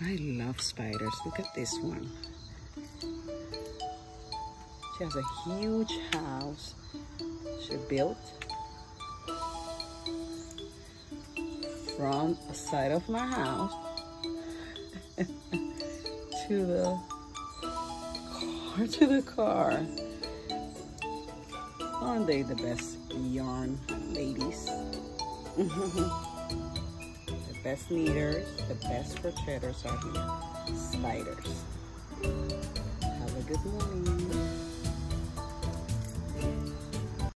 I love spiders. Look at this one. She has a huge house she built from the side of my house to the car to the car. Aren't they the best yarn ladies? best kneaders, the best for crocheters are here. Spiders. Have a good morning.